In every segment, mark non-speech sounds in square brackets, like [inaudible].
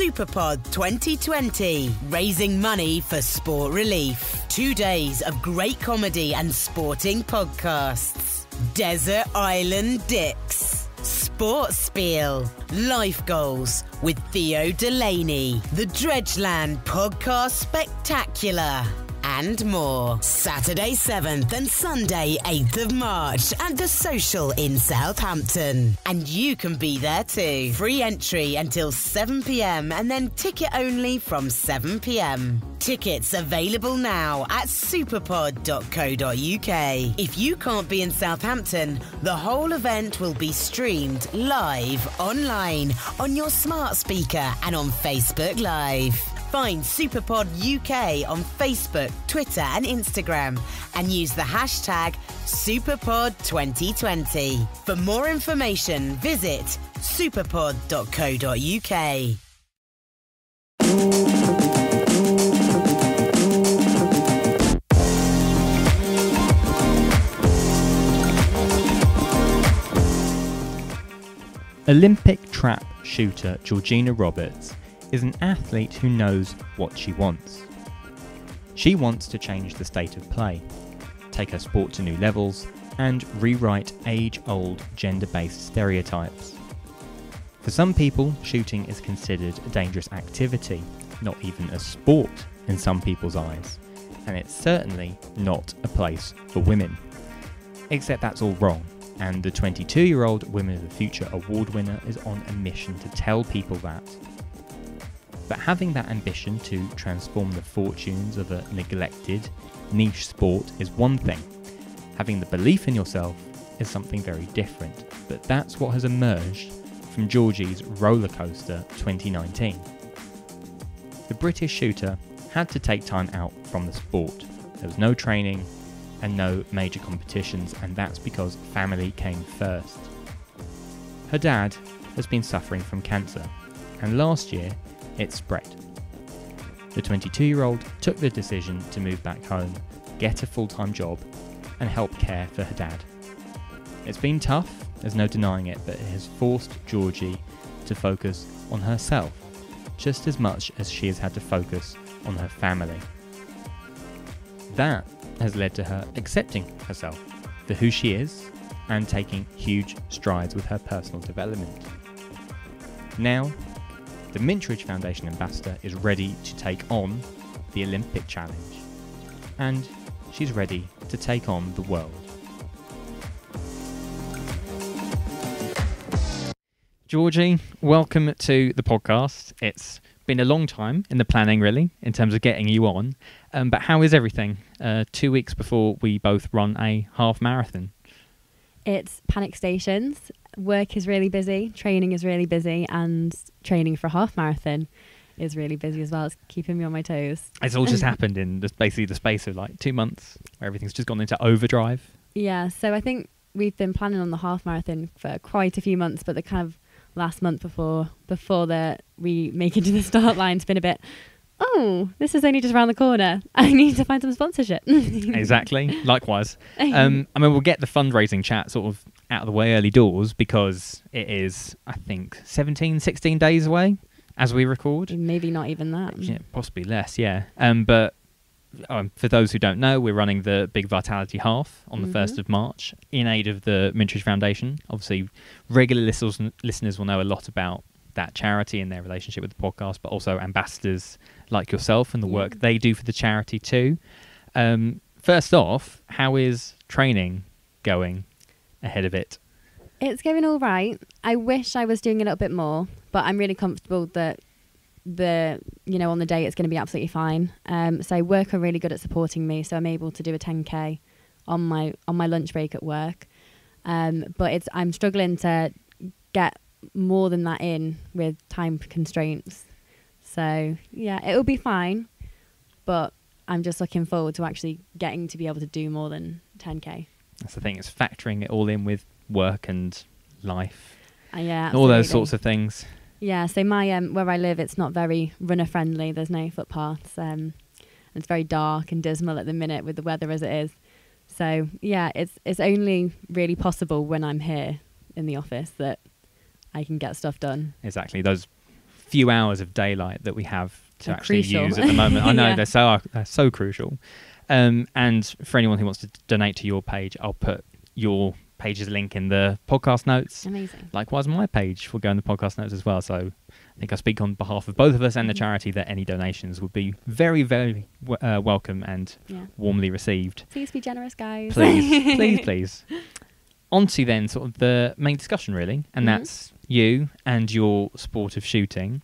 Superpod 2020, raising money for sport relief. Two days of great comedy and sporting podcasts. Desert Island Dicks. Sports Spiel. Life Goals with Theo Delaney. The Dredgeland Podcast Spectacular and more. Saturday 7th and Sunday 8th of March at The Social in Southampton. And you can be there too. Free entry until 7pm and then ticket only from 7pm. Tickets available now at superpod.co.uk. If you can't be in Southampton, the whole event will be streamed live online on your smart speaker and on Facebook Live. Find Superpod UK on Facebook, Twitter, and Instagram, and use the hashtag SuperPod2020. For more information, visit superpod.co.uk. Olympic trap shooter Georgina Roberts is an athlete who knows what she wants. She wants to change the state of play, take her sport to new levels, and rewrite age old gender based stereotypes. For some people, shooting is considered a dangerous activity, not even a sport in some people's eyes, and it's certainly not a place for women. Except that's all wrong, and the 22 year old Women of the Future award winner is on a mission to tell people that. But having that ambition to transform the fortunes of a neglected, niche sport is one thing. Having the belief in yourself is something very different, but that's what has emerged from Georgie's Rollercoaster 2019. The British shooter had to take time out from the sport. There was no training and no major competitions, and that's because family came first. Her dad has been suffering from cancer, and last year it spread. The 22 year old took the decision to move back home, get a full time job, and help care for her dad. It's been tough, there's no denying it, but it has forced Georgie to focus on herself just as much as she has had to focus on her family. That has led to her accepting herself for who she is and taking huge strides with her personal development. Now, the Mintridge Foundation ambassador is ready to take on the Olympic challenge, and she's ready to take on the world. Georgie, welcome to the podcast. It's been a long time in the planning, really, in terms of getting you on. Um, but how is everything? Uh, two weeks before we both run a half marathon. It's panic stations. Work is really busy, training is really busy, and training for a half marathon is really busy as well. It's keeping me on my toes. It's all just [laughs] happened in the, basically the space of like two months, where everything's just gone into overdrive. Yeah, so I think we've been planning on the half marathon for quite a few months, but the kind of last month before before that we make it to the start [laughs] line, it's been a bit. Oh, this is only just around the corner. I need to find some sponsorship. [laughs] exactly. Likewise. Um, I mean, we'll get the fundraising chat sort of out of the way early doors because it is, I think, 17, 16 days away as we record. Maybe not even that. Yeah, possibly less, yeah. Um, but um, for those who don't know, we're running the Big Vitality Half on the Mhm. 1st of March in aid of the Mintridge Foundation. Obviously, regular listeners, listeners will know a lot about that charity and their relationship with the podcast, but also ambassadors like yourself and the Yeah. work they do for the charity too. Um, first off, how is training going ahead of it? It's going all right. I wish I was doing a little bit more, but I'm really comfortable that the you know on the day it's going to be absolutely fine. Um, so work are really good at supporting me, so I'm able to do a 10k on my on my lunch break at work. Um, but it's I'm struggling to get more than that in with time constraints. So yeah, it'll be fine, but I'm just looking forward to actually getting to be able to do more than 10k. That's the thing, it's factoring it all in with work and life, Uh, yeah, and all those sorts of things. Yeah, so my um, where I live, it's not very runner friendly. There's no footpaths. Um, and it's very dark and dismal at the minute with the weather as it is. So yeah, it's it's only really possible when I'm here in the office that I can get stuff done. Exactly. Those few hours of daylight that we have to They're actually crucial. use at the moment. I [laughs] know Yeah. they're so they're so crucial. Um, and for anyone who wants to donate to your page, I'll put your page's link in the podcast notes. Amazing. Likewise, my page will go in the podcast notes as well. So I think I speak on behalf of both of us and the Mhm. charity that any donations would be very, very w- uh, welcome and Yeah. warmly received. Please be generous, guys. Please, [laughs] please, please. On to then sort of the main discussion, really, and Mhm. that's you and your sport of shooting.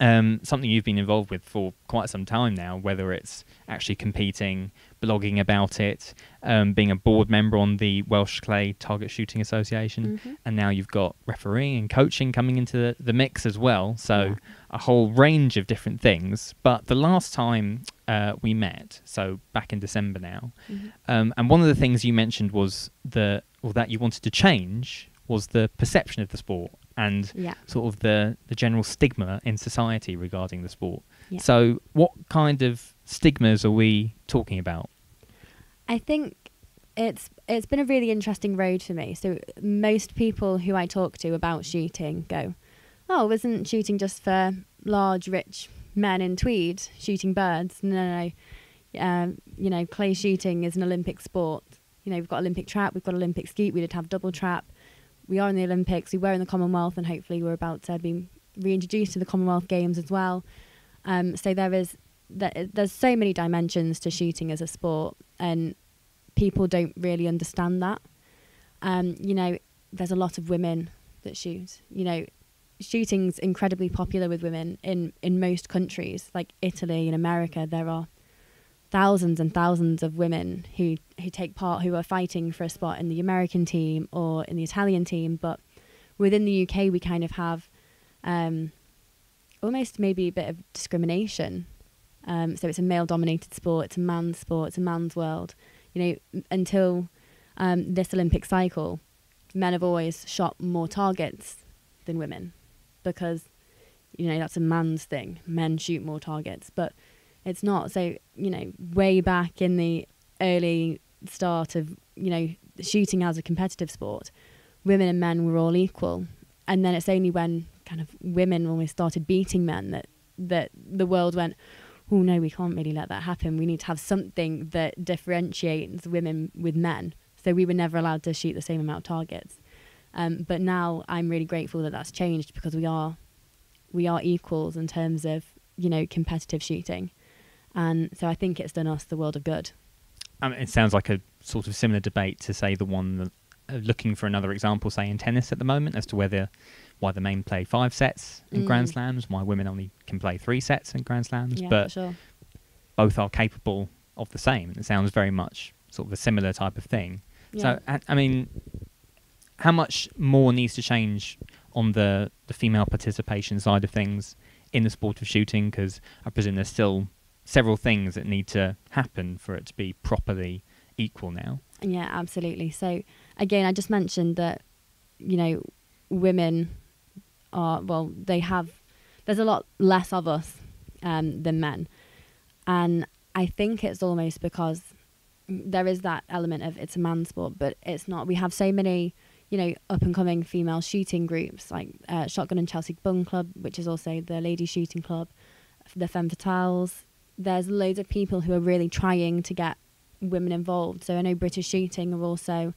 Um, something you've been involved with for quite some time now, whether it's actually competing, blogging about it, um, being a board member on the Welsh Clay Target Shooting Association, Mhm. and now you've got refereeing and coaching coming into the, the mix as well. So Yeah. a whole range of different things. But the last time uh, we met, so back in December now, Mhm. um, and one of the things you mentioned was the or that you wanted to change was the perception of the sport and Yeah. sort of the the general stigma in society regarding the sport. Yeah. So, what kind of stigmas are we talking about? I think it's it's been a really interesting road for me. So most people who I talk to about shooting go, "Oh, isn't shooting just for large, rich men in tweed shooting birds?" No, no, no. Um, you know, clay shooting is an Olympic sport. You know, we've got Olympic trap, we've got Olympic skeet, we did have double trap. We are in the Olympics, we were in the Commonwealth, and hopefully we're about to be reintroduced to the Commonwealth Games as well. Um, so there is there, there's so many dimensions to shooting as a sport, and people don't really understand that. Um, you know, there's a lot of women that shoot. You know, shooting's incredibly popular with women in in most countries, like Italy and America. There are thousands and thousands of women who who take part who are fighting for a spot in the American team or in the Italian team, but within the UK we kind of have um, almost maybe a bit of discrimination. Um, so it's a male dominated sport, it's a man's sport, it's a man's world. You know, until um, this Olympic cycle, men have always shot more targets than women because, you know, that's a man's thing. Men shoot more targets, but it's not. So, you know, way back in the early start of, you know, shooting as a competitive sport, women and men were all equal. And then it's only when kind of women almost started beating men that, that the world went, oh no, we can't really let that happen. We need to have something that differentiates women with men. So we were never allowed to shoot the same amount of targets. Um, but now I'm really grateful that that's changed because we are we are equals in terms of you know competitive shooting, and so I think it's done us the world of good. Mean, it sounds like a sort of similar debate to say the one that, uh, looking for another example, say in tennis at the moment, as to whether why the men play five sets in Grand Mm. Slams, why women only can play three sets in Grand Slams, Yeah, but sure. both are capable of the same. It sounds very much sort of a similar type of thing. Yeah. So, I, I mean, how much more needs to change on the, the female participation side of things in the sport of shooting? Because I presume there's still several things that need to happen for it to be properly equal now. Yeah, absolutely. So again, I just mentioned that you know women are well, they have there's a lot less of us um, than men, and I think it's almost because there is that element of it's a man's sport, but it's not. We have so many you know up and coming female shooting groups like uh, Shotgun and Chelsea Bun Club, which is also the lady shooting club, the Femme Fatales. There's loads of people who are really trying to get women involved. So I know British Shooting are also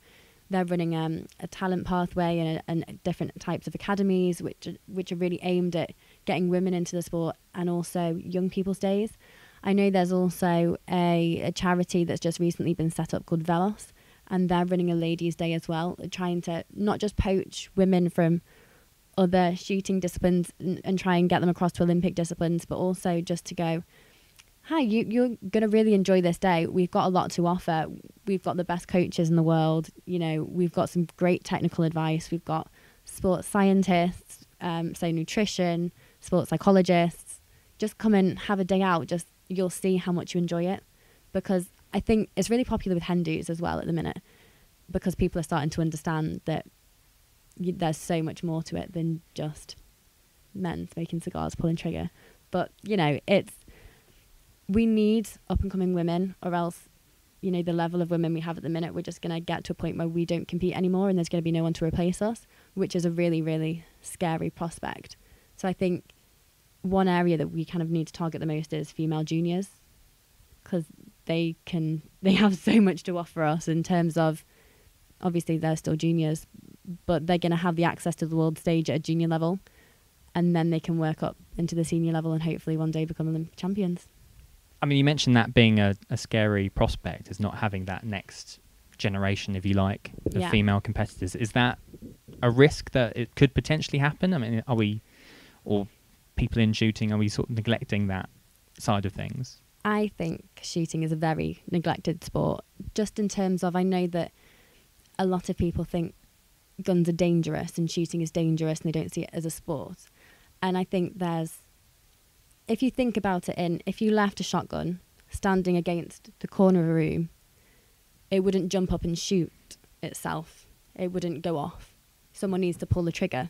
they're running um, a talent pathway and, and different types of academies, which are, which are really aimed at getting women into the sport and also young people's days. I know there's also a, a charity that's just recently been set up called Velos, and they're running a ladies' day as well, trying to not just poach women from other shooting disciplines and, and try and get them across to Olympic disciplines, but also just to go, hi, you, you're going to really enjoy this day. We've got a lot to offer. We've got the best coaches in the world. You know, we've got some great technical advice. We've got sports scientists, um, so nutrition, sports psychologists. Just come and have a day out. Just you'll see how much you enjoy it, because I think it's really popular with hen dos as well at the minute, because people are starting to understand that y there's so much more to it than just men smoking cigars, pulling trigger. But you know, it's we need up and coming women, or else, you know, the level of women we have at the minute, we're just going to get to a point where we don't compete anymore and there's going to be no one to replace us, which is a really, really scary prospect. So I think one area that we kind of need to target the most is female juniors because they can [laughs] they have so much to offer us in terms of obviously they're still juniors but they're going to have the access to the world stage at a junior level and then they can work up into the senior level and hopefully one day become champions I mean, you mentioned that being a, a scary prospect is not having that next generation, if you like, of Yeah. female competitors. Is that a risk that it could potentially happen? I mean, are we, or people in shooting, are we sort of neglecting that side of things? I think shooting is a very neglected sport, just in terms of I know that a lot of people think guns are dangerous and shooting is dangerous and they don't see it as a sport. And I think there's, if you think about it, in if you left a shotgun standing against the corner of a room, it wouldn't jump up and shoot itself. It wouldn't go off. Someone needs to pull the trigger.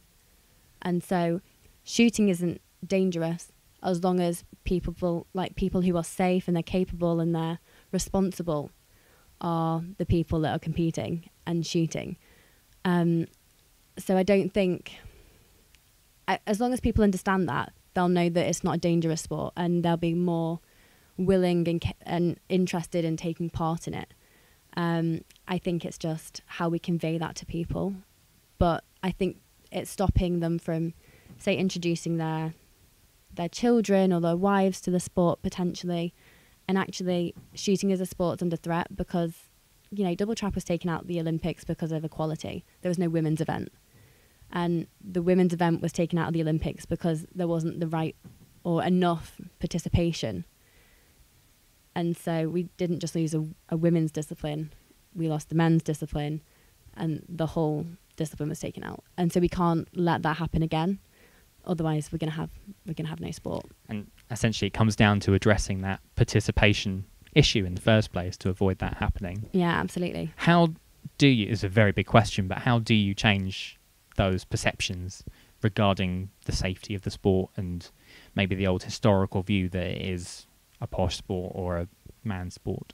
And so shooting isn't dangerous as long as people like people who are safe and they're capable and they're responsible are the people that are competing and shooting. Um, so I don't think, I- as long as people understand that, they'll know that it's not a dangerous sport and they'll be more willing and, and interested in taking part in it. Um, I think it's just how we convey that to people. But I think it's stopping them from, say, introducing their their children or their wives to the sport potentially. And actually, shooting as a sport's under threat because, you know, double trap was taken out of the Olympics because of equality. There was no women's event. And the women's event was taken out of the Olympics because there wasn't the right or enough participation. And so we didn't just lose a, a women's discipline, we lost the men's discipline, and the whole discipline was taken out. And so we can't let that happen again. Otherwise, we're gonna have we're gonna have no sport. And essentially, it comes down to addressing that participation issue in the first place to avoid that happening. Yeah, absolutely. How do you, is a very big question, but how do you change those perceptions regarding the safety of the sport and maybe the old historical view that it is a posh sport or a man's sport?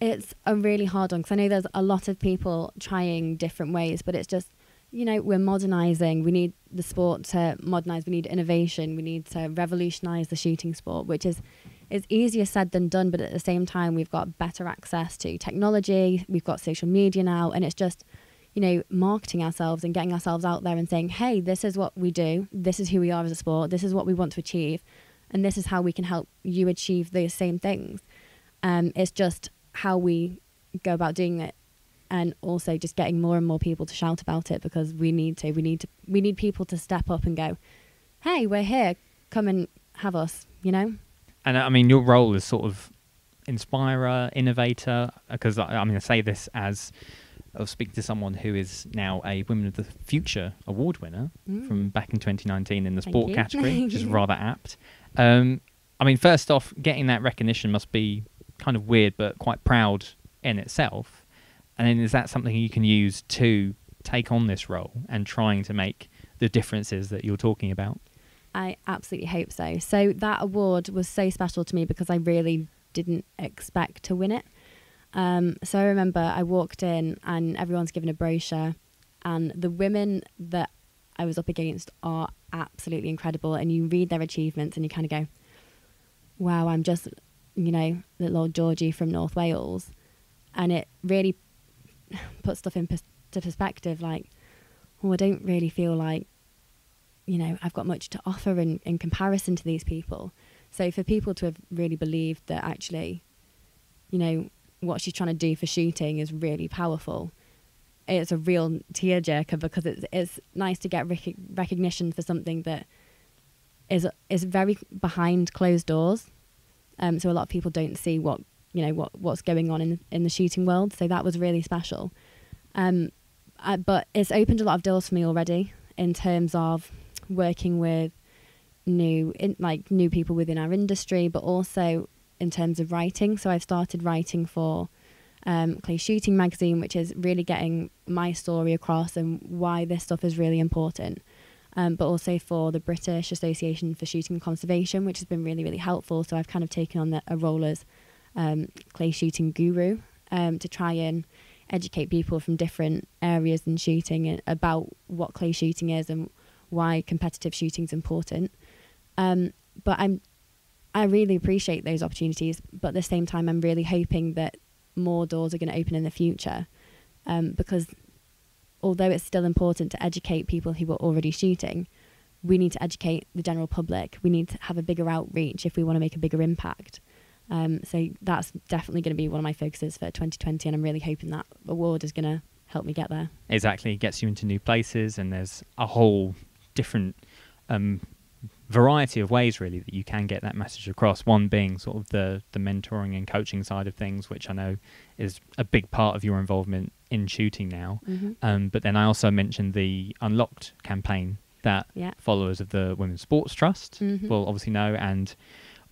It's a really hard one because I know there's a lot of people trying different ways, but it's just, you know, we're modernizing. We need the sport to modernize. We need innovation. We need to revolutionize the shooting sport, which is is easier said than done. But at the same time, we've got better access to technology. We've got social media now, and it's just, you know, marketing ourselves and getting ourselves out there and saying, hey, this is what we do. This is who we are as a sport. This is what we want to achieve, and this is how we can help you achieve those same things. Um, it's just how we go about doing it and also just getting more and more people to shout about it because we need to we need to we need people to step up and go hey we're here come and have us you know And I mean, your role is sort of inspirer, innovator, because I, I say this as Was speaking to someone who is now a Women of the Future award winner Mm. from back in 2019 in the Thank sport you. category, which is [laughs] rather apt. Um, I mean, first off, getting that recognition must be kind of weird, but quite proud in itself. And then is that something you can use to take on this role and trying to make the differences that you're talking about? i absolutely hope so so that award was so special to me because i really didn't expect to win it um, so i remember i walked in and everyone's given a brochure and the women that i was up against are absolutely incredible and you read their achievements and you kind of go wow i'm just you know little old georgie from north wales. And it really [sighs] puts stuff into pers- perspective like oh i don't really feel like you know i've got much to offer in, in comparison to these people. So for people to have really believed that actually you know what she's trying to do for shooting is really powerful it's a real tearjerker because it's it's nice to get rec- recognition for something that is is very behind closed doors um, so a lot of people don't see what you know what what's going on in in the shooting world. So that was really special. Um, uh, but it's opened a lot of doors for me already in terms of working with new in, like new people within our industry, but also in terms of writing. So I've started writing for um, Clay Shooting magazine, which is really getting my story across and why this stuff is really important um, but also for the British Association for Shooting and Conservation, which has been really, really helpful. So I've kind of taken on the, a role as um, clay shooting guru um, to try and educate people from different areas in shooting about what clay shooting is and why competitive shooting is important. Um, but I'm I really appreciate those opportunities, but at the same time, I'm really hoping that more doors are going to open in the future, um, because although it's still important to educate people who are already shooting, we need to educate the general public. We need to have a bigger outreach if we want to make a bigger impact. Um, so that's definitely going to be one of my focuses for 2020, and I'm really hoping that award is going to help me get there. Exactly, it gets you into new places, and there's a whole different um, variety of ways really that you can get that message across. One being sort of the the mentoring and coaching side of things, which I know is a big part of your involvement in shooting now. Mm-hmm. Um, but then I also mentioned the Unlocked campaign that Yeah. followers of the Women's Sports Trust Mhm. will obviously know, and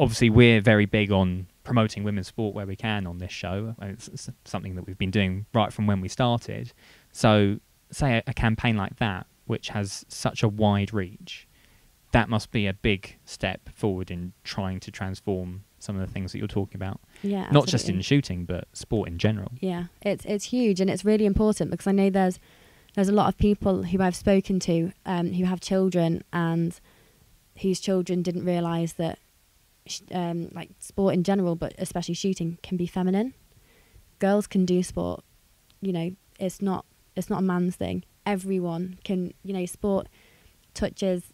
obviously we're very big on promoting women's sport where we can on this show. It's, it's something that we've been doing right from when we started. So, say a, a campaign like that, which has such a wide reach, that must be a big step forward in trying to transform some of the things that you're talking about. Yeah, Not just in shooting, but sport in general. Yeah, it's it's huge and it's really important because I know there's there's a lot of people who I've spoken to um, who have children and whose children didn't realise that sh- um, like sport in general, but especially shooting, can be feminine. Girls can do sport. You know, it's not it's not a man's thing. Everyone can. You know, sport touches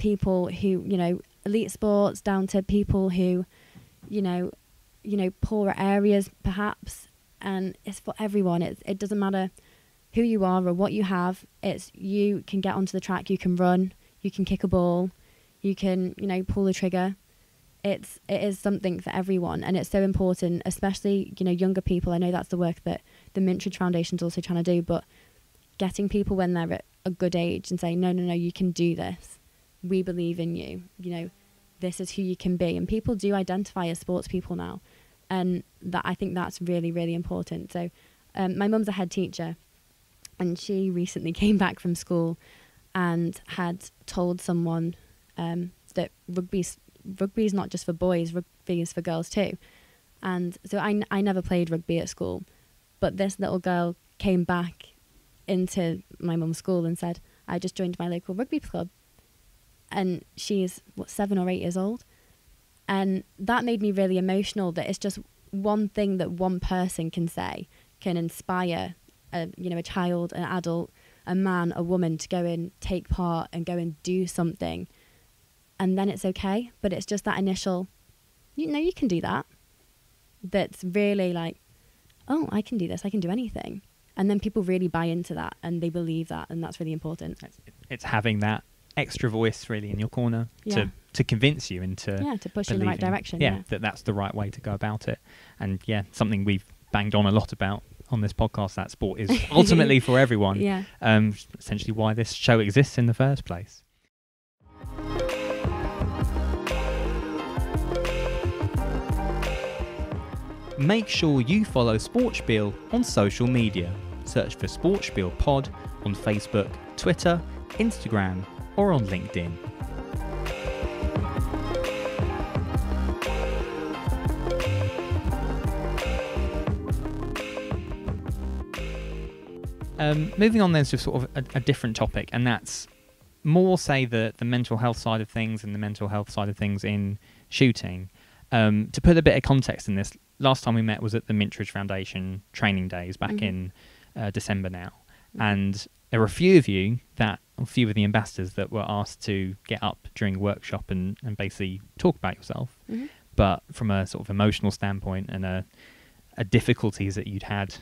people who you know elite sports down to people who you know you know poorer areas perhaps. And it's for everyone. It's, it doesn't matter who you are or what you have. It's you can get onto the track. You can run. You can kick a ball. You can you know pull the trigger. It's it is something for everyone. And it's so important especially you know younger people. I know that's the work that the mintridge foundation's also trying to do. But getting people when they're at a good age and saying no no no you can do this we believe in you. You know this is who you can be. And people do identify as sports people now. And that i think that's really really important. So um, my mum's a head teacher and she recently [laughs] came back from school and had told someone um, that rugby's rugby is not just for boys rugby is for girls too. And so I, I never played rugby at school but this little girl came back into my mum's school and said i just joined my local rugby club and she's what seven or eight years old. And that made me really emotional that it's just one thing that one person can say can inspire a you know a child an adult a man a woman to go and take part and go and do something. And then it's okay but it's just that initial you know you can do that. That's really like oh i can do this i can do anything. And then people really buy into that and they believe that and that's really important. It's, it's having that extra voice really in your corner Yeah. to to convince you into yeah to push in the right direction Yeah, yeah that that's the right way to go about it. And yeah, something we've banged on a lot about on this podcast. That sport is [laughs] ultimately for everyone. yeah Um, essentially, why this show exists in the first place. Make sure you follow Sportspiel on social media. Search for Sportspiel Pod on Facebook, Twitter, Instagram, or on LinkedIn. Um, moving on then to sort of a, a different topic, and that's more say the the mental health side of things and the mental health side of things in shooting. Um, to put a bit of context in this, last time we met was at the Mintridge Foundation training days back Mhm. in uh, December now. And there were a few of you that a few of the ambassadors that were asked to get up during a workshop and, and basically talk about yourself Mhm. but from a sort of emotional standpoint and a, a difficulties that you'd had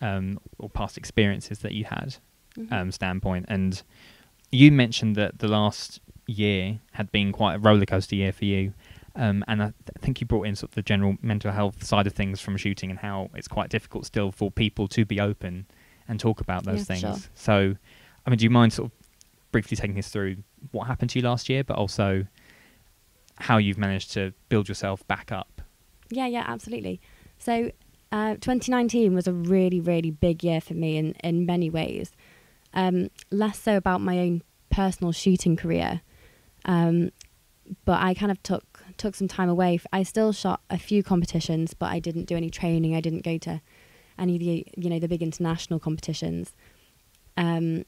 um, or past experiences that you had Mhm. um, standpoint. And you mentioned that the last year had been quite a roller coaster year for you. Um, and I th- think you brought in sort of the general mental health side of things from shooting and how it's quite difficult still for people to be open and talk about those Yeah, things. sure. So, I mean, do you mind sort of briefly taking us through what happened to you last year, but also how you've managed to build yourself back up? Yeah, yeah, absolutely. So, uh, 2019 was a really, really big year for me in, in many ways. Um, less so about my own personal shooting career, um, but I kind of took took some time away. I still shot a few competitions, but I didn't do any training. I didn't go to any of the you know the big international competitions. Um,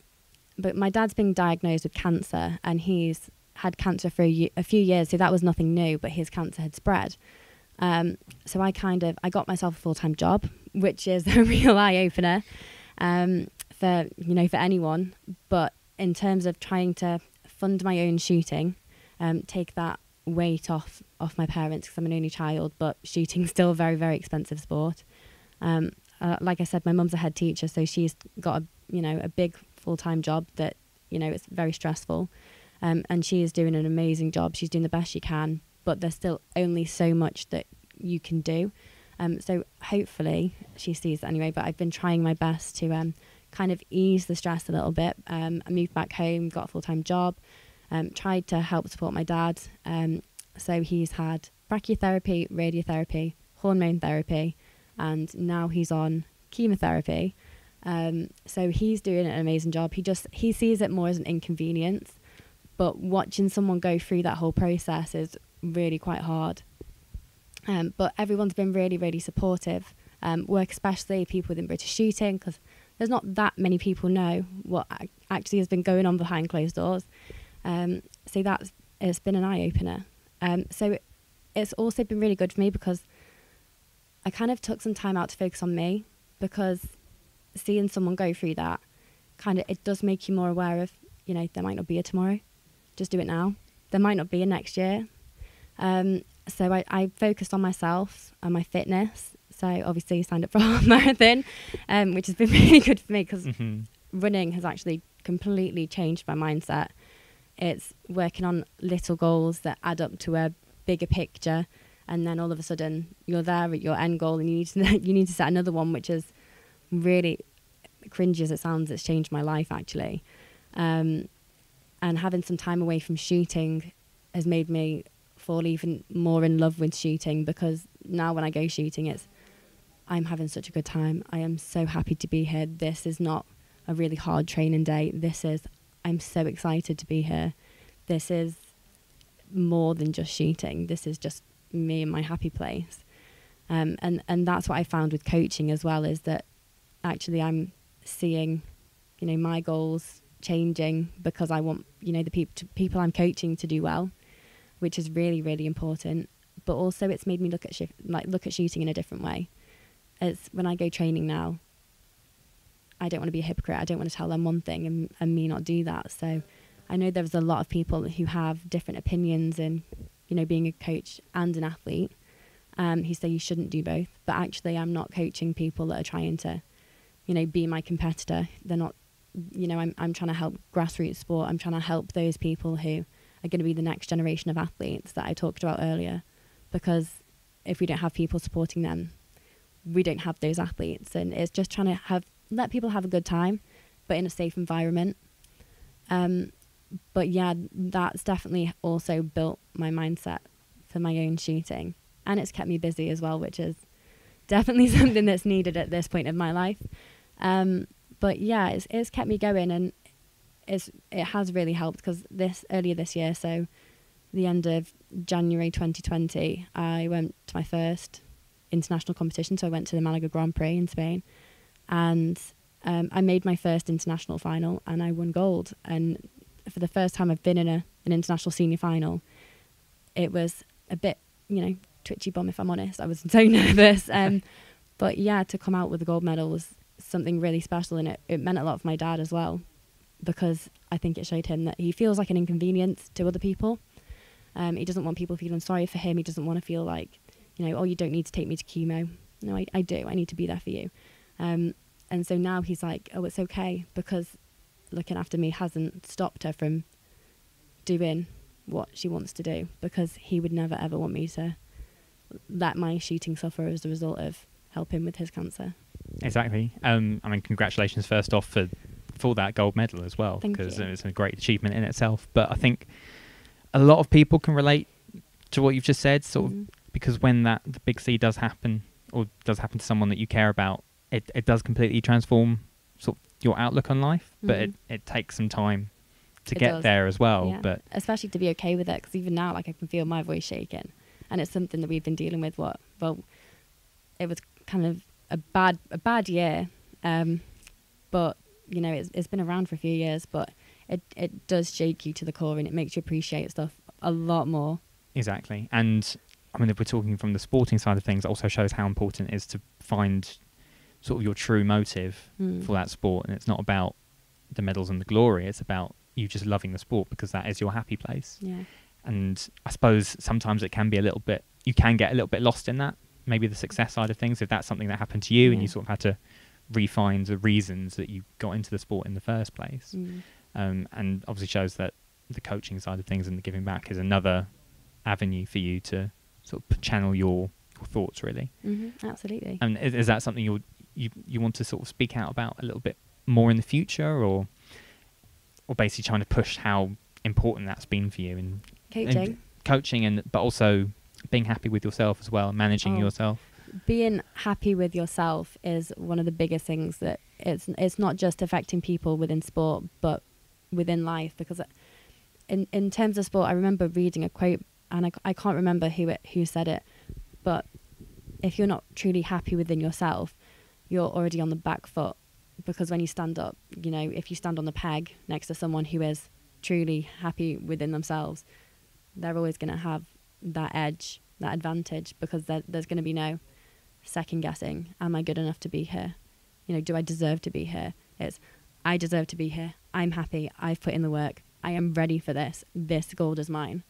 but my dad's been diagnosed with cancer, and he's had cancer for a, a few years, so that was nothing new. But his cancer had spread. Um, so I kind of I got myself a full time job, which is [laughs] a real eye opener um, for you know for anyone. But in terms of trying to fund my own shooting, um, take that weight off off my parents because I'm an only child, but shooting's [laughs] still a very very expensive sport. Um, uh, like I said, my mum's a head teacher, so she's got a you know a big full time job that you know it's very stressful, um, and she is doing an amazing job. She's doing the best she can, but there's still only so much that you can do. Um, so hopefully she sees it anyway. But I've been trying my best to um, kind of ease the stress a little bit. Um, I moved back home, got a full time job, um, tried to help support my dad. Um, so he's had brachytherapy, radiotherapy, hormone therapy, and now he's on chemotherapy. Um, so he's doing an amazing job. He just he sees it more as an inconvenience, but watching someone go through that whole process is really quite hard. Um, but everyone's been really, really supportive. Um, work especially people within British shooting because there's not that many people know what actually has been going on behind closed doors. Um, so that's it's been an eye opener. Um, so it's also been really good for me because I kind of took some time out to focus on me because seeing someone go through that kind of it does make you more aware of you know there might not be a tomorrow. Just do it now. There might not be a next year. Um, so I, I focused on myself and my fitness. So obviously signed up for [laughs] a marathon um, which has been [laughs] really good for me because hmm running has actually completely changed my mindset. It's working on little goals that add up to a bigger picture, and then all of a sudden you're there at your end goal, and you need to [laughs] you need to set another one, which is really cringy as it sounds. It's changed my life actually, um, and having some time away from shooting has made me fall even more in love with shooting because now when I go shooting, it's I'm having such a good time. I am so happy to be here. This is not a really hard training day. This is, I'm so excited to be here. This is more than just shooting. This is just me and my happy place. Um, and, and that's what I found with coaching as well is that actually I'm seeing, you know, my goals changing because I want, you know, the peop- people I'm coaching to do well, which is really, really important. But also it's made me look at like look at shooting in a different way. It's when I go training now, I don't want to be a hypocrite. I don't want to tell them one thing and, and me not do that. So I know there's a lot of people who have different opinions in, you know, being a coach and an athlete um, say you shouldn't do both. But actually, I'm not coaching people that are trying to, you know, be my competitor. They're not, you know, I'm, I'm trying to help grassroots sport. I'm trying to help those people who are going to be the next generation of athletes that I talked about earlier. Because if we don't have people supporting them, we don't have those athletes. And it's just trying to have let people have a good time, but in a safe environment. Um, but yeah, that's definitely also built my mindset for my own shooting, and it's kept me busy as well, which is definitely [laughs] something that's needed at this point of my life. Um, but yeah, it's it's kept me going, and it's it has really helped because this earlier this year, so the end of January 2020, I went to my first international competition. So I went to the Malaga Grand Prix in Spain, and um, I made my first international final, and I won gold. And for the first time I've been in a an international senior final, it was a bit, you know, twitchy bum if I'm honest. I was [laughs] so nervous. [laughs] Um, but yeah, to come out with a gold medal was something really special, and it, it meant a lot for my dad as well, because I think it showed him that he feels like an inconvenience to other people. Um, he doesn't want people feeling sorry for him. He doesn't want to feel like, you know, oh, you don't need to take me to chemo. No, I, I do. I need to be there for you. Um, and so now he's like, oh, it's okay because looking after me hasn't stopped her from doing what she wants to do because he would never ever want me to let my shooting suffer as a result of helping with his cancer. Exactly. Um, I mean, congratulations first off for for that gold medal as well, because it's a great achievement in itself. But I think a lot of people can relate to what you've just said, sort of, Mhm. because when that the big C does happen, or does happen to someone that you care about, it it does completely transform of your outlook on life. But it, Mhm. it takes some time to It get does. there as well. Yeah. But especially to be okay with it because even now like i can feel my voice shaking and it's something that we've been dealing with what well it was kind of a bad a bad year um but you know it's, it's been around for a few years but it it does shake you to the core and it makes you appreciate stuff a lot more. Exactly. And I mean, if we're talking from the sporting side of things, it also shows how important it is to find sort of your true motive Mm. for that sport. And it's not about the medals and the glory, it's about you just loving the sport because that is your happy place. Yeah. And I suppose sometimes it can be a little bit, you can get a little bit lost in that. Maybe the success side of things, if that's something that happened to you and you sort of had to refine the reasons that you got into the sport in the first place. Mm. um, and obviously shows that the coaching side of things and the giving back is another avenue for you to sort of channel your, your thoughts really. hmm Absolutely. And is, is that something you you you want to sort of speak out about a little bit more in the future, or or basically trying to push how important that's been for you in Coaching. coaching and but also being happy with yourself as well, managing Oh. yourself. being happy with yourself is one of the biggest things that it's it's not just affecting people within sport but within life because in in terms of sport I remember reading a quote and I, I can't remember who it who said it but if you're not truly happy within yourself you're already on the back foot. Because when you stand up you know if you stand on the peg next to someone who is truly happy within themselves they're always going to have that edge that advantage because there, there's going to be no second guessing am i good enough to be here? You know do i deserve to be here? It's i deserve to be here. I'm happy. I've put in the work. I am ready for this. This gold is mine.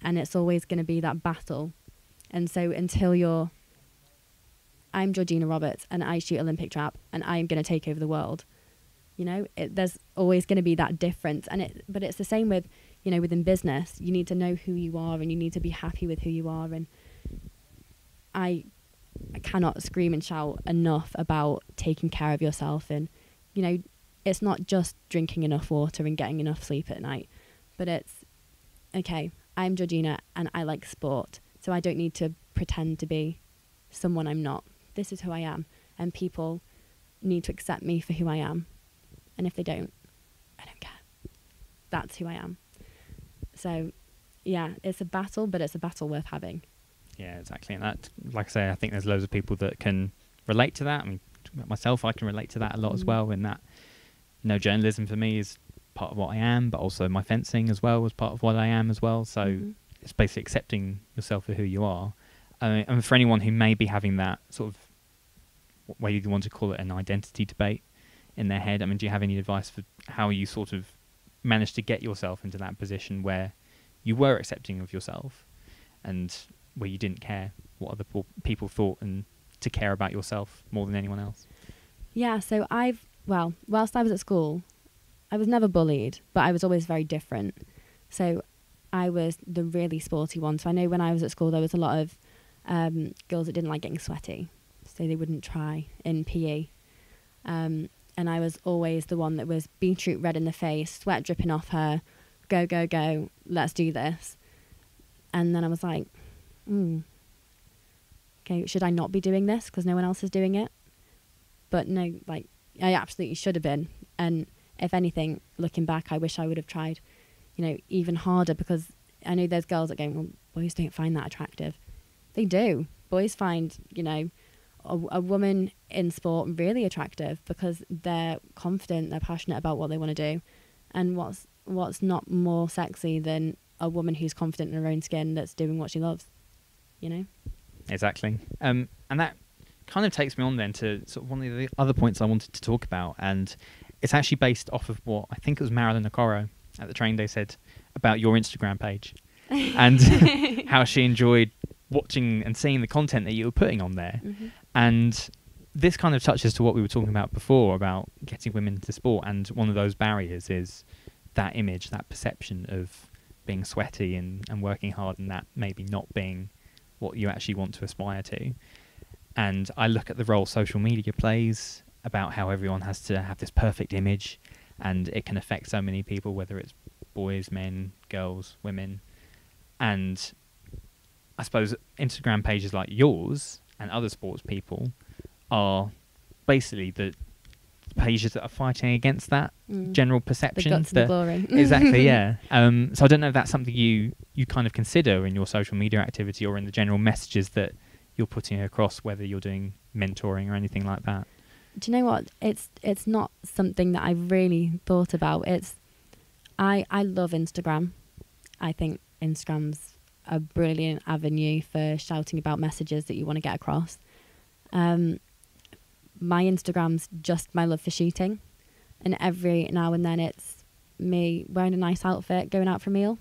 And it's always going to be that battle. And so until you're i'm georgina roberts and i shoot olympic trap and i'm going to take over the world. You know it, there's always going to be that difference and it but it's the same with you know within business. You need to know who you are and you need to be happy with who you are and i I cannot scream and shout enough about taking care of yourself and you know it's not just drinking enough water and getting enough sleep at night but it's okay I'm Georgina and I like sport so I don't need to pretend to be someone I'm not this is who I am and people need to accept me for who I am and if they don't I don't care that's who I am so yeah it's a battle but it's a battle worth having Yeah, exactly. And that, like I say, I think there's loads of people that can relate to that. I mean, myself, I can relate to that a lot as Mm. well. In that, you no journalism for me is part of what I am, but also my fencing as well was part of what I am as well. So Mhm. it's basically accepting yourself for who you are. Uh, and for anyone who may be having that sort of, whether you want to call it an identity debate in their head, I mean, do you have any advice for how you sort of managed to get yourself into that position where you were accepting of yourself and where you didn't care what other people thought and to care about yourself more than anyone else? Yeah, so I've well, whilst I was at school, I was never bullied, but I was always very different. So I was the really sporty one. So I know when I was at school, there was a lot of um, girls that didn't like getting sweaty, they wouldn't try in PE. Um, and I was always the one that was beetroot red in the face, sweat dripping off her. Go, go, go! Let's do this. And then I was like, hmm. Okay, should I not be doing this because no one else is doing it? but no, like I absolutely should have been. And if anything, looking back, I wish I would have tried, you know, even harder because I know there's girls that go, well, boys don't find that attractive. They do. Boys find, you know, a, a woman in sport really attractive because they're confident, they're passionate about what they want to do, and what's what's not more sexy than a woman who's confident in her own skin that's doing what she loves, you know? Exactly. Um, and that kind of takes me on then to sort of one of the other points I wanted to talk about, and it's actually based off of what I think it was Marilyn Okoro at the train day said about your Instagram page, [laughs] and [laughs] how she enjoyed watching and seeing the content that you were putting on there, Mm-hmm. And this kind of touches to what we were talking about before about getting women into sport, and one of those barriers is that image, that perception of being sweaty and, and working hard, and that maybe not being what you actually want to aspire to. And I look at the role social media plays about how everyone has to have this perfect image, and it can affect so many people, whether it's boys, men, girls, women. And I suppose Instagram pages like yours and other sports people are basically the pages that are fighting against that Mm. general the perception. guts the glory. [laughs] exactly, yeah. Um, so I don't know if that's something you you kind of consider in your social media activity or in the general messages that you're putting across, whether you're doing mentoring or anything like that. Do you know what? It's it's not something that I've really thought about. It's I I love Instagram. I think Instagram's a brilliant avenue for shouting about messages that you want to get across. Um, my Instagram's just my love for shooting, and every now and then it's me wearing a nice outfit, going out for a meal,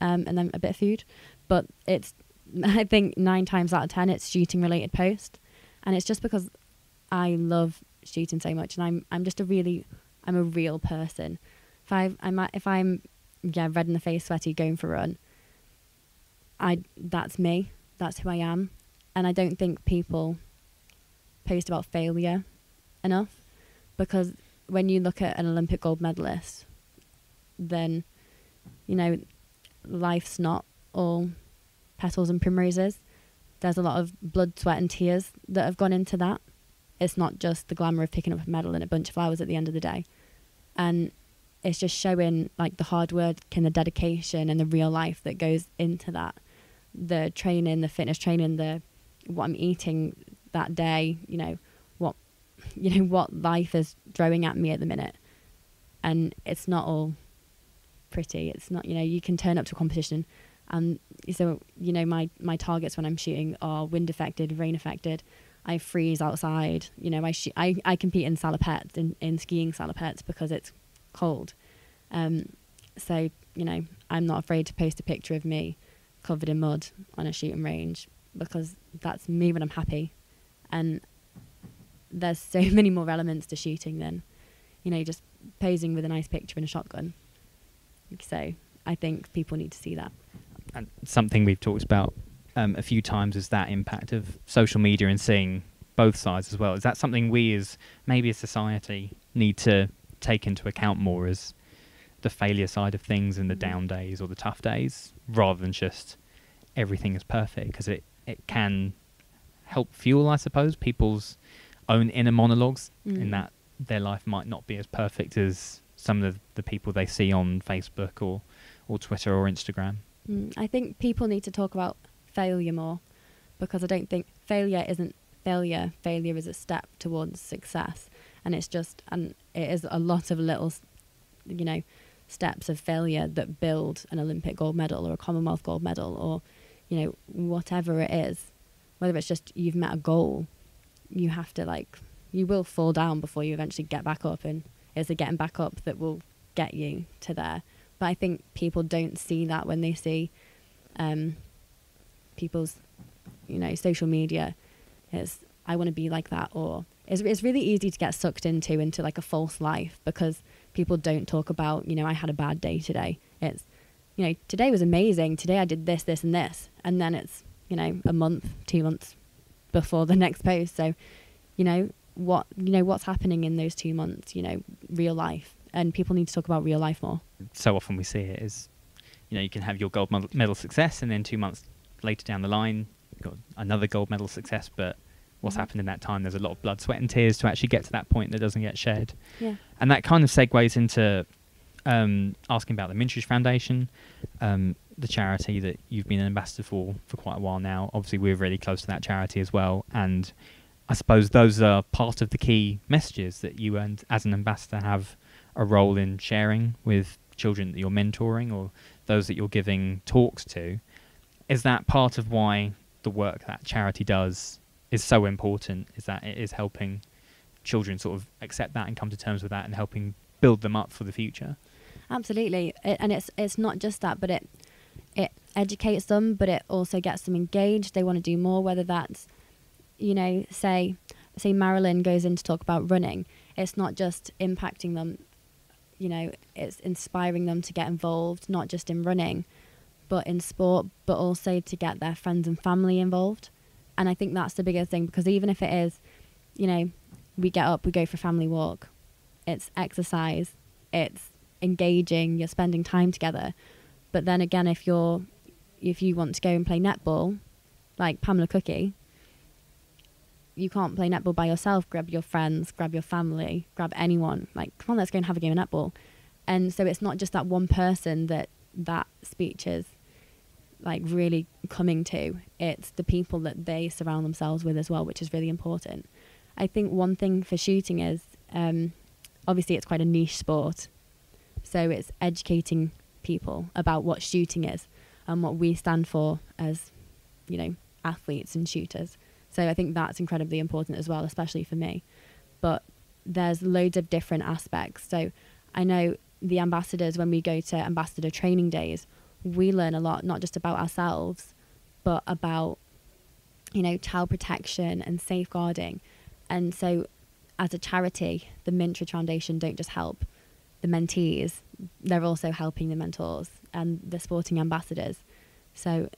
um, and then a bit of food. But it's [laughs] I think nine times out of ten it's shooting related post, and it's just because I love shooting so much, and I'm I'm just a really I'm a real person. If I I'm if I'm yeah red in the face, sweaty, going for a run, I that's me. That's who I am, and I don't think people post about failure enough because when you look at an Olympic gold medalist, then you know life's not all petals and primroses. There's a lot of blood, sweat, and tears that have gone into that. It's not just the glamour of picking up a medal and a bunch of flowers at the end of the day. And it's just showing like the hard work and the dedication and the real life that goes into that. The training, the fitness training, the what I'm eating that day, you know, what [laughs] you know, what life is throwing at me at the minute. And it's not all pretty. It's not, you know, you can turn up to a competition and so, you know, my, my targets when I'm shooting are wind affected, rain affected. I freeze outside. You know, I sh- I, I compete in salopettes, in, in skiing salopettes because it's cold. Um, so, you know, I'm not afraid to post a picture of me covered in mud on a shooting range because that's me when I'm happy. And there's so [laughs] many more elements to shooting than, you know, just posing with a nice picture and a shotgun. So I think people need to see that. And something we've talked about um, a few times is that impact of social media and seeing both sides as well. Is that something we as maybe a society need to take into account more as the failure side of things and the Mm-hmm. down days or the tough days rather than just everything is perfect because it, it can help fuel, I suppose, people's own inner monologues in Mm. that their life might not be as perfect as some of the, the people they see on Facebook or, or Twitter or Instagram. Mm, I think people need to talk about failure more because I don't think failure isn't failure. Failure is a step towards success, and it's just and it is a lot of little, you know, steps of failure that build an Olympic gold medal or a Commonwealth gold medal or, you know, whatever it is. Whether it's just you've met a goal, you have to like you will fall down before you eventually get back up, and it's the getting back up that will get you to there. But I think people don't see that when they see um, people's, you know, social media. It's I want to be like that, or it's it's really easy to get sucked into into like a false life because people don't talk about you know I had a bad day today. It's you know today was amazing. Today I did this, this, and this, and then it's you know a month, two months before the [laughs] next post. So you know what you know what's happening in those two months. You know real life, and people need to talk about real life more. so often we see it is, you know, you can have your gold medal- success, and then two months later down the line, got another gold medal success. But what's Mhm. happened in that time? There's a lot of blood, sweat, and tears to actually get to that point that doesn't get shared. Yeah. And that kind of segues into um, asking about the Mintridge Foundation, um, the charity that you've been an ambassador for for quite a while now. Obviously, we're really close to that charity as well, and I suppose those are part of the key messages that you and as an ambassador have a role in sharing with children that you're mentoring or those that you're giving talks to. Is that part of why the work that charity does is so important? Is that it is helping children sort of accept that and come to terms with that and helping build them up for the future? Absolutely, it, and it's it's not just that, but it it educates them, but it also gets them engaged. They want to do more, whether that's you know, say say Marilyn goes in to talk about running. It's not just impacting them, you know, it's inspiring them to get involved, not just in running, but in sport, but also to get their friends and family involved. And I think that's the biggest thing because even if it is, you know, we get up, we go for a family walk, it's exercise, it's engaging, you're spending time together. But then again, if you're, if you want to go and play netball, like Pamela Cookey, you can't play netball by yourself. Grab your friends, grab your family, grab anyone. Like, come on, let's go and have a game of netball. And so it's not just that one person that that speech is like really coming to. It's the people that they surround themselves with as well, which is really important. I think one thing for shooting is um, obviously it's quite a niche sport. So it's educating people about what shooting is and what we stand for as, you know, athletes and shooters. So I think that's incredibly important as well, especially for me. But there's loads of different aspects. So I know the ambassadors, when we go to ambassador training days, we learn a lot, not just about ourselves, but about, you know, child protection and safeguarding. And so as a charity, the Mintridge Foundation don't just help the mentees, they're also helping the mentors and the sporting ambassadors. So,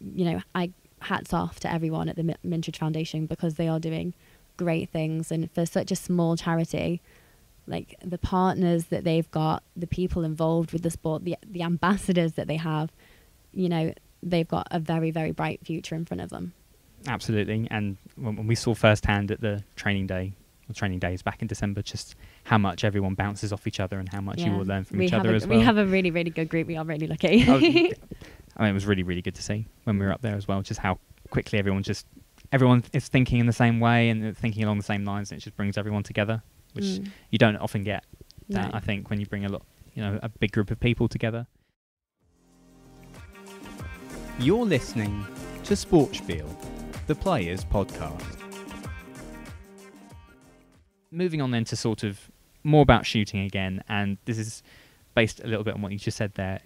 you know, I hats off to everyone at the Mintridge Foundation because they are doing great things. And for such a small charity, like the partners that they've got, the people involved with the sport, the the ambassadors that they have, you know, they've got a very very bright future in front of them. Absolutely, and when we saw firsthand at the training day, or training days back in December, just how much everyone bounces off each other and how much yeah. you will learn from we each other a, as well. We have a really really good group. We are really lucky. oh, [laughs] I mean, it was really really good to see when we were up there as well, just how quickly everyone just everyone is thinking in the same way and thinking along the same lines, and it just brings everyone together, which mm. you don't often get. That no. I think when you bring a lot, you know, a big group of people together. You're listening to Sportspiel, the Players Podcast. Moving on then to sort of more about shooting again, and this is based a little bit on what you just said there.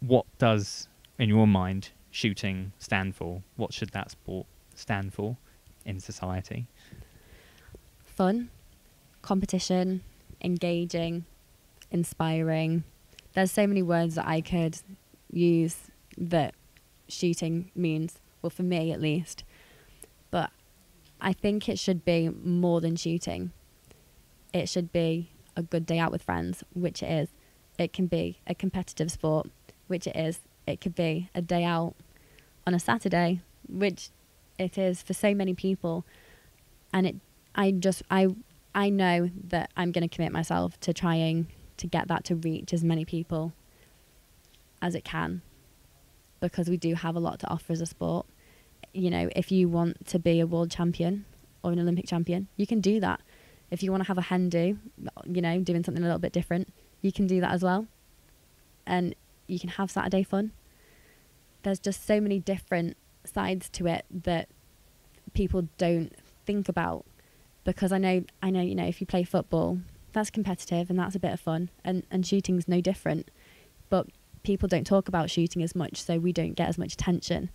What does, in your mind, shooting stand for? What should that sport stand for in society? Fun, competition, engaging, inspiring. There's so many words that I could use that shooting means, well, for me at least. But I think it should be more than shooting. It should be a good day out with friends, which it is. It can be a competitive sport, which it is. It could be a day out on a Saturday, which it is for so many people. And it, I just, I, I know that I'm going to commit myself to trying to get that to reach as many people as it can, because we do have a lot to offer as a sport. You know, if you want to be a world champion or an Olympic champion, you can do that. If you want to have a hen do, you know, doing something a little bit different, you can do that as well. And you can have Saturday fun there's just so many different sides to it that people don't think about because I know I know you know if you play football that's competitive and that's a bit of fun and and shooting's no different. But people don't talk about shooting as much so we don't get as much attention.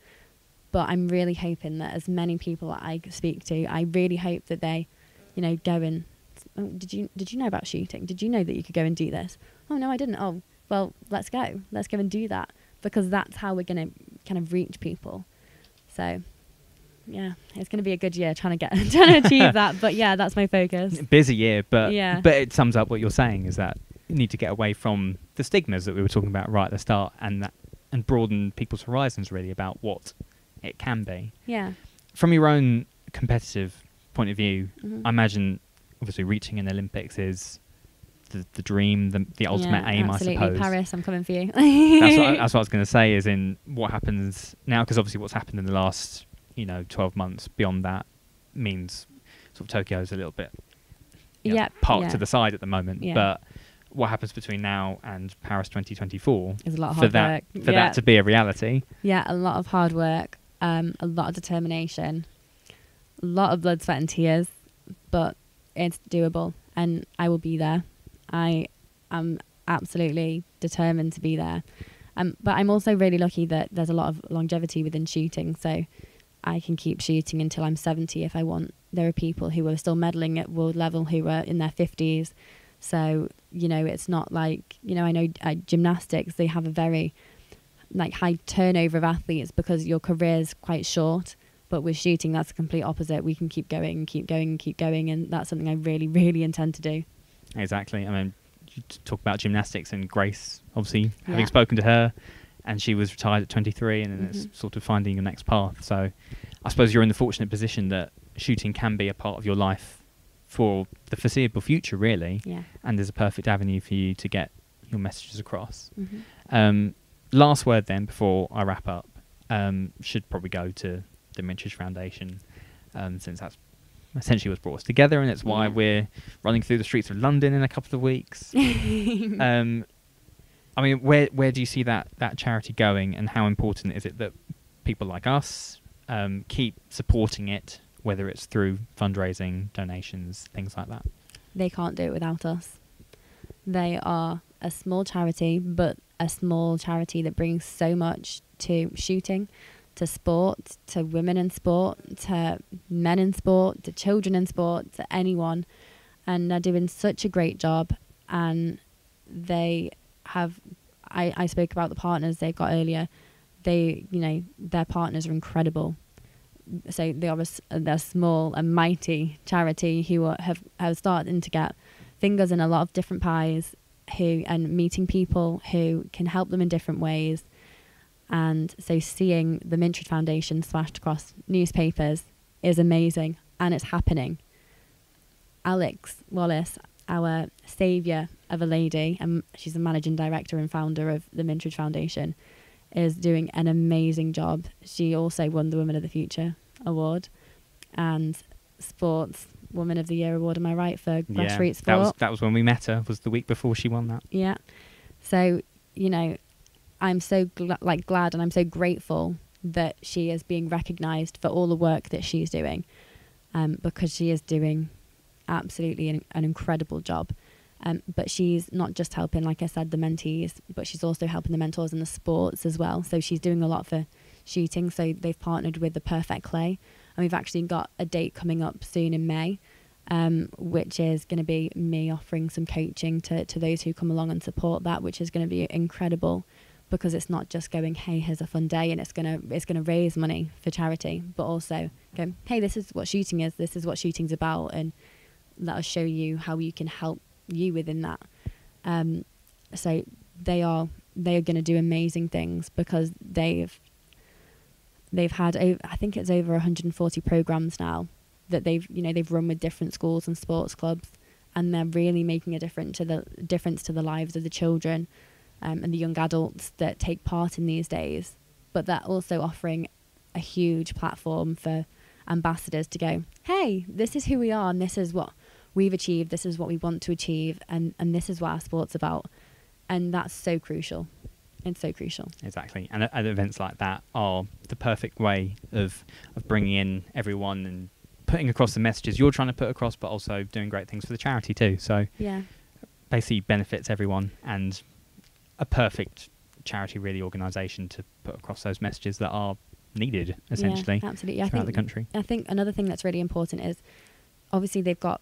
But I'm really hoping that as many people that I speak to I really hope that they you know go and oh, did you did you know about shooting? Did you know that you could go and do this? Oh no I didn't. Oh well let's go. Let's go and do that because that's how we're going to kind of reach people. So, yeah, it's going to be a good year trying to get [laughs] trying to achieve that. But yeah, that's my focus. [laughs] Busy year, but yeah. but it sums up what you're saying is that you need to get away from the stigmas that we were talking about right at the start, and that and broaden people's horizons really about what it can be. Yeah. From your own competitive point of view, mm-hmm. I imagine obviously reaching an Olympics is the, the dream, the, the ultimate yeah, aim, absolutely. I suppose. Paris, I'm coming for you. that's, what I, [laughs] that's what I was going to say. Is in what happens now, because obviously what's happened in the last, you know, 12 months. Beyond that, means sort of Tokyo is a little bit, yeah, parked yeah. to the side at the moment. Yeah. But what happens between now and Paris 2024 is a lot of for hard that work. for yeah. that to be a reality. Yeah, a lot of hard work, um, a lot of determination, a lot of blood, sweat, and tears, but it's doable, and I will be there. I I'm absolutely determined to be there. Um, but I'm also really lucky that there's a lot of longevity within shooting, so I can keep shooting until I'm 70 if I want. There are people who are still medaling at world level who are in their 50s, so you know it's not like you know I know uh, gymnastics they have a very like high turnover of athletes because your career is quite short. But with shooting, that's the complete opposite. We can keep going and keep going and keep going, and that's something I really, [laughs] really intend to do. Exactly. I mean, you talk about gymnastics and Grace, obviously yeah. having spoken to her, and she was retired at 23, and then mm-hmm. it's sort of finding your next path. So, I suppose you're in the fortunate position that shooting can be a part of your life for the foreseeable future, really. Yeah. And there's a perfect avenue for you to get your messages across. Mm-hmm. Um, last word then, before I wrap up, um, should probably go to the Mintridge Foundation, um, since that's essentially what's brought us together, and it's why yeah. we're running through the streets of London in a couple of weeks. [laughs] um, I mean, where where do you see that that charity going, and how important is it that people like us um, keep supporting it, whether it's through fundraising, donations, things like that? They can't do it without us. They are a small charity, but a small charity that brings so much to shooting, to sport, to women in sport, to men in sport, to children in sport, to anyone. And they're doing such a great job. And they have, I, I spoke about the partners they've got earlier. They, you know, their partners are incredible. So they are a, they're small and mighty charity who are, have, have started to get fingers in a lot of different pies who and meeting people who can help them in different ways and so seeing the Mintridge Foundation splashed across newspapers is amazing and it's happening. Alex Wallace, our saviour of a lady, and she's the managing director and founder of the Mintridge Foundation, is doing an amazing job. She also won the Women of the Future award and Sports Woman of the Year award. Am I right for grassroots sport? that was that was when we met her. Was the week before she won that. Yeah. So, you know, I'm so gl- like glad and I'm so grateful that she is being recognized for all the work that she's doing. Um, because she is doing absolutely an, an incredible job. Um, but she's not just helping, like I said, the mentees, but she's also helping the mentors in the sports as well. So she's doing a lot for shooting. So they've partnered with the Perfect Clay, and we've actually got a date coming up soon in May, um, which is going to be me offering some coaching to, to those who come along and support that, which is going to be incredible because it's not just going, hey, here's a fun day, and it's gonna it's gonna raise money for charity, but also go, hey, this is what shooting is, this is what shooting's about, and let us show you how you can help you within that. Um, so they are they are going to do amazing things because they've they've had over, I think it's over 140 programs now that they've you know they've run with different schools and sports clubs and they're really making a difference to the difference to the lives of the children um, and the young adults that take part in these days but they're also offering a huge platform for ambassadors to go hey this is who we are and this is what we've achieved this is what we want to achieve and and this is what our sport's about. And that's so crucial. It's so crucial. Exactly, and, uh, and events like that are the perfect way of of bringing in everyone and putting across the messages you're trying to put across, but also doing great things for the charity too. So yeah. basically benefits everyone and a perfect charity really organisation to put across those messages that are needed essentially yeah, absolutely. I throughout think the country. I think another thing that's really important is obviously they've got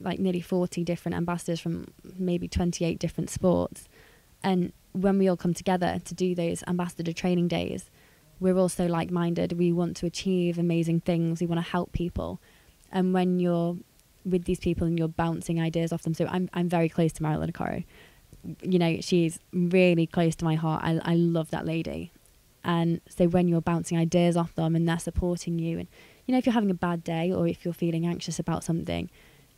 like nearly 40 different ambassadors from maybe 28 different sports. And when we all come together to do those ambassador training days, we're all so like minded. We want to achieve amazing things, we want to help people. And when you're with these people and you're bouncing ideas off them, so I'm, I'm very close to Marilyn Okoro. You know, she's really close to my heart. I, I love that lady. And so when you're bouncing ideas off them and they're supporting you, and you know, if you're having a bad day or if you're feeling anxious about something,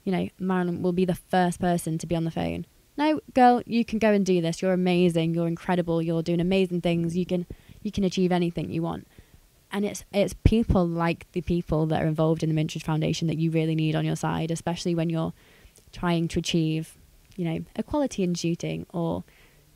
you know, Marilyn will be the first person to be on the phone. No, girl, you can go and do this. You're amazing. You're incredible. You're doing amazing things. You can you can achieve anything you want. And it's it's people like the people that are involved in the Mintridge Foundation that you really need on your side, especially when you're trying to achieve, you know, equality in shooting or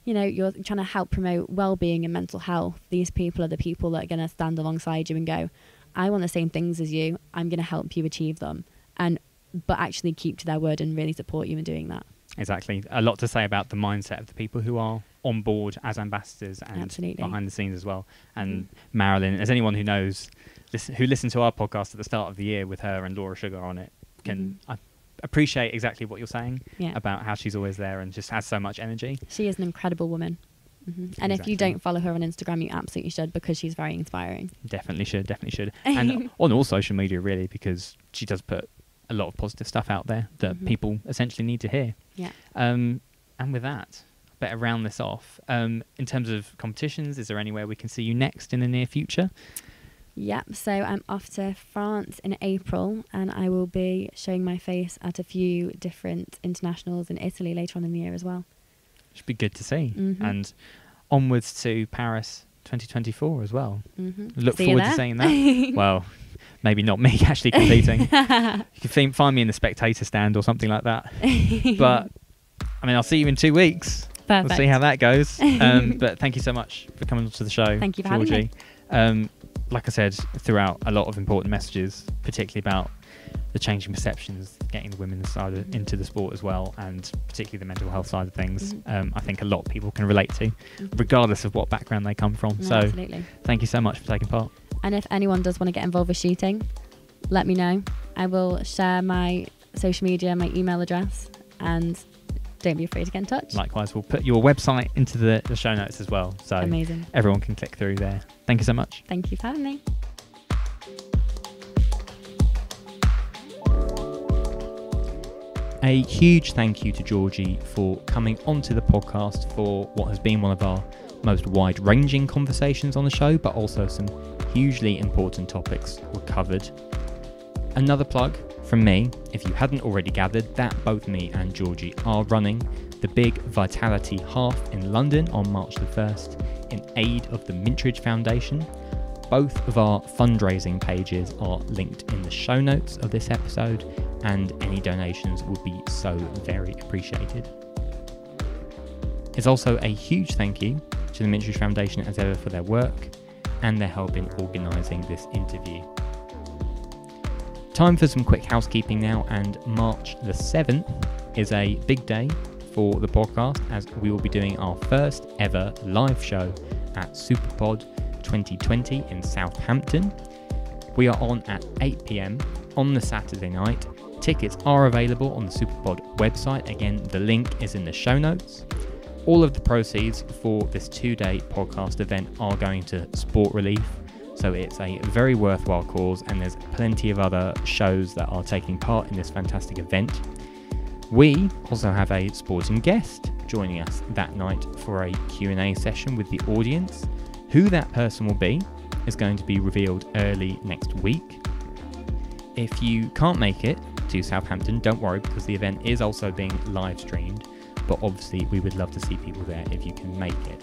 you know, you're trying to help promote well-being and mental health. These people are the people that are going to stand alongside you and go, I want the same things as you. I'm going to help you achieve them. And but actually keep to their word and really support you in doing that. Exactly. A lot to say about the mindset of the people who are on board as ambassadors and Absolutely. behind the scenes as well. And Mhm. Marilyn, as anyone who knows, listen, who listened to our podcast at the start of the year with her and Laura Sugar on it, can I appreciate exactly what you're saying Yeah. about how she's always there and just has so much energy. She is an incredible woman. hmm And if you don't follow her on Instagram, you absolutely should because she's very inspiring. Definitely should, definitely should. [laughs] And on all social media, really, because she does put a lot of positive stuff out there that Mhm. people essentially need to hear. Yeah. Um, and with that, better round this off. Um, in terms of competitions, is there anywhere we can see you next in the near future? Yep. So I'm off to France in April, and I will be showing my face at a few different internationals in Italy later on in the year as well. Should be good to see. Mhm. And onwards to Paris 2024 as well. hmm Look See forward to seeing that. [laughs] well, maybe not me [laughs] actually competing. [laughs] you can fi- find me in the spectator stand or something like that. [laughs] But I mean, I'll see you in two weeks. Perfect. We'll see how that goes. Um, but thank you so much for coming to the show. Thank you for Georgie. having me. Um, like I said, throughout a lot of important messages, particularly about the changing perceptions, getting the women's side of, into the sport as well, and particularly the mental health side of things. Mhm. Um, I think a lot of people can relate to, Mhm. regardless of what background they come from. No, so, absolutely. thank you so much for taking part. And if anyone does want to get involved with shooting, let me know. I will share my social media, my email address, and don't be afraid to get in touch. Likewise, we'll put your website into the, the show notes as well, so Amazing. everyone can click through there. Thank you so much. Thank you for having me. A huge thank you to Georgie for coming onto the podcast for what has been one of our most wide ranging conversations on the show, but also some hugely important topics were covered. Another plug from me, if you hadn't already gathered, that both me and Georgie are running the big Vitality Half in London on March the 1st in aid of the Mintridge Foundation. Both of our fundraising pages are linked in the show notes of this episode, and any donations would be so very appreciated. It's also a huge thank you to the Mintridge Foundation as ever for their work and their help in organising this interview. Time for some quick housekeeping now, and March the 7th is a big day for the podcast as we will be doing our first ever live show at Superpod 2020 in Southampton. We are on at 8 pm on the Saturday night. Tickets are available on the Superpod website. Again, the link is in the show notes. All of the proceeds for this two day podcast event are going to Sport Relief. So it's a very worthwhile cause, and there's plenty of other shows that are taking part in this fantastic event. We also have a sporting guest joining us that night for a Q&A session with the audience. Who that person will be is going to be revealed early next week. If you can't make it to Southampton, don't worry because the event is also being live streamed, but obviously we would love to see people there if you can make it.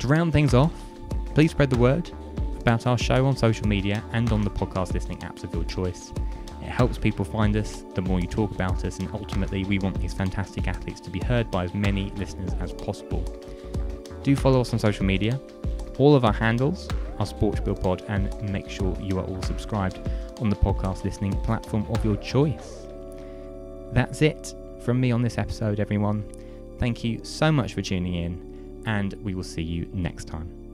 To round things off, please spread the word about our show on social media and on the podcast listening apps of your choice. It helps people find us the more you talk about us, and ultimately, we want these fantastic athletes to be heard by as many listeners as possible. Do follow us on social media. All of our handles are Sportspiel Pod, and make sure you are all subscribed on the podcast listening platform of your choice. That's it from me on this episode, everyone. Thank you so much for tuning in, and we will see you next time.